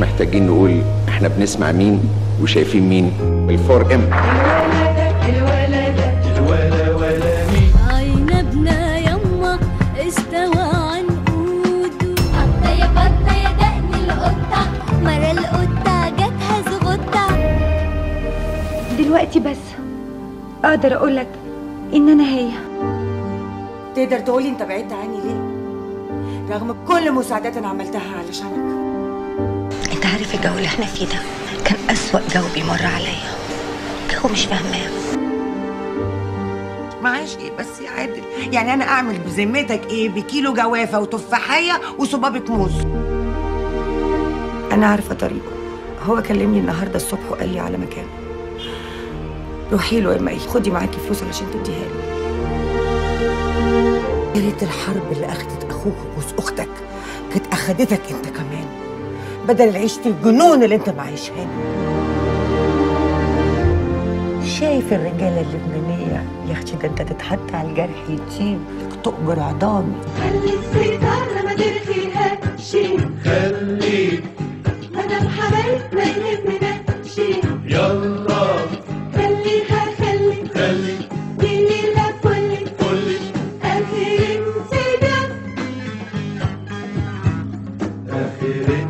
مش محتاجين نقول إحنا بنسمع مين وشايفين مين؟ الفور إم. دلوقتي بس أقدر أقولك إن أنا هي. تقدر تقولي أنت بعدت عني ليه؟ رغم كل المساعدات أنا عملتها علشانك. عارف الجو اللي إحنا فيه ده. كان أسوأ جو بيمر عليا. جو مش فاهماه. معاش إيه بس يا عادل؟ يعني أنا أعمل بذمتك إيه بكيلو جوافة وتفاحية وصبابه موز؟ أنا عارفة طريقه. هو كلمني النهارده الصبح وقال لي على مكان. روحي له يا مي خدي معاكي فلوس علشان تديها له يا ريت الحرب اللي أخدت أخوك وجوز أختك كانت أخدتك أنت كمان. بدل عيشة الجنون اللي انت معيشها شايف الرجالة اللبنانية يا أختي ده أنت تتحط على الجرح يتيب تقبر عظامي خلي الستار ما تلغيها شيء خلي. مدام حبايبنا يهمنا شيء يلا. خليها خلي. خلي. بالليلة كل كل آخر انسداد آخر انسداد